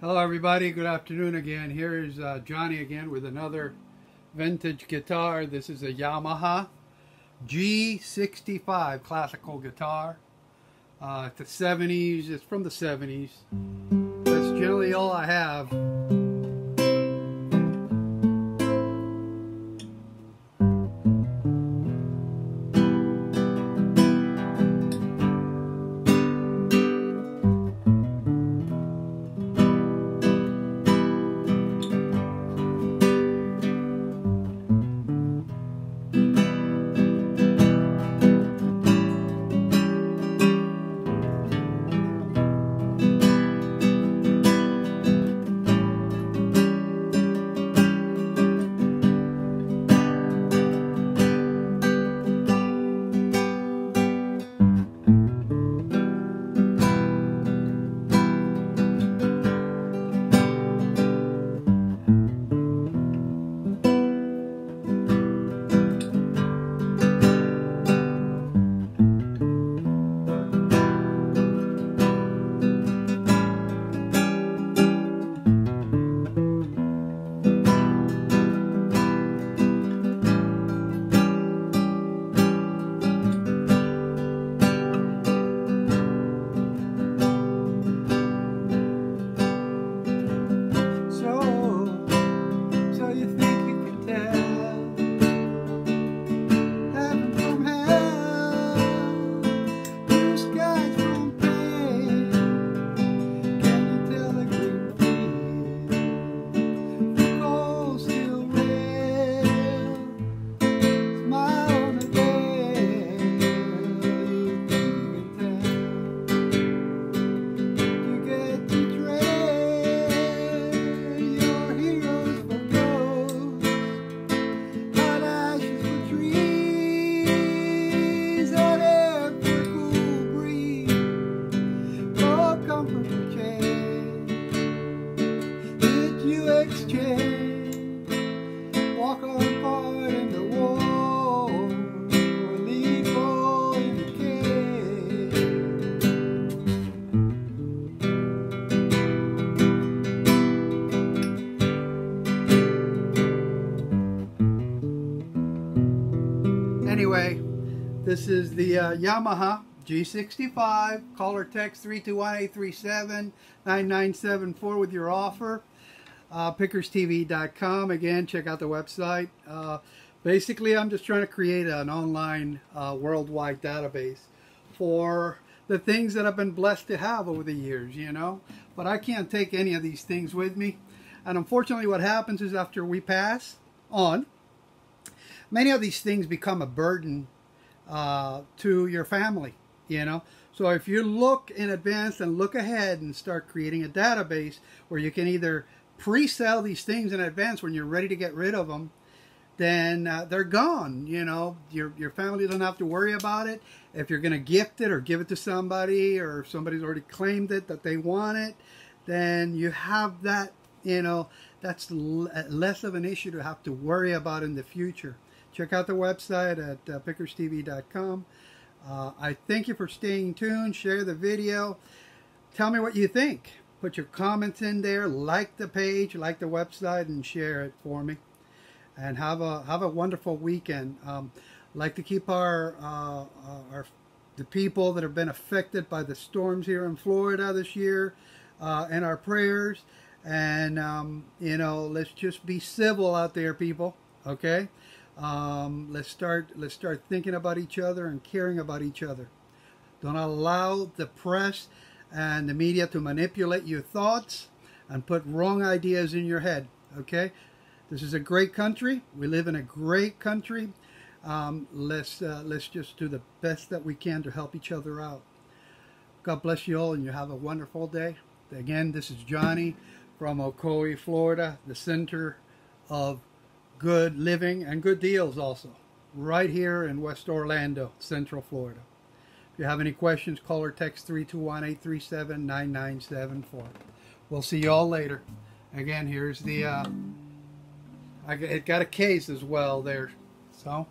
Hello everybody, good afternoon again. Here is uh, Johnny again with another vintage guitar. This is a Yamaha G65 classical guitar. Uh, it's the 70s, it's from the 70s. That's generally all I have. Anyway, this is the uh, Yamaha G65. Call or text 321-837-9974 with your offer. Uh, pickerstv.com. Again, check out the website. Uh, basically, I'm just trying to create an online uh, worldwide database for the things that I've been blessed to have over the years, you know. But I can't take any of these things with me. And unfortunately, what happens is after we pass on, many of these things become a burden uh, to your family, you know. So if you look in advance and look ahead and start creating a database where you can either pre-sell these things in advance when you're ready to get rid of them, then uh, they're gone. You know, your your family doesn't have to worry about it. If you're going to gift it or give it to somebody, or if somebody's already claimed it that they want it, then you have that. You know, that's less of an issue to have to worry about in the future. Check out the website at uh, pickerstv.com. Uh, I thank you for staying tuned. Share the video. Tell me what you think. Put your comments in there. Like the page, like the website, and share it for me. And have a have a wonderful weekend. Um, like to keep our uh, uh our the people that have been affected by the storms here in Florida this year uh, in our prayers. And um, you know, let's just be civil out there, people. Okay. Um, let's start let's start thinking about each other and caring about each other. Don't allow the press and the media to manipulate your thoughts and put wrong ideas in your head. Okay, this is a great country. We live in a great country. Um, let's uh, let's just do the best that we can to help each other out. God bless you all, and you have a wonderful day. Again, this is Johnny from Ocoee, Florida, the center of good living and good deals also right here in West Orlando, Central Florida. If you have any questions, call or text 321-837-9974. We'll see you all later. Again, here's the, uh, I it got a case as well there. So,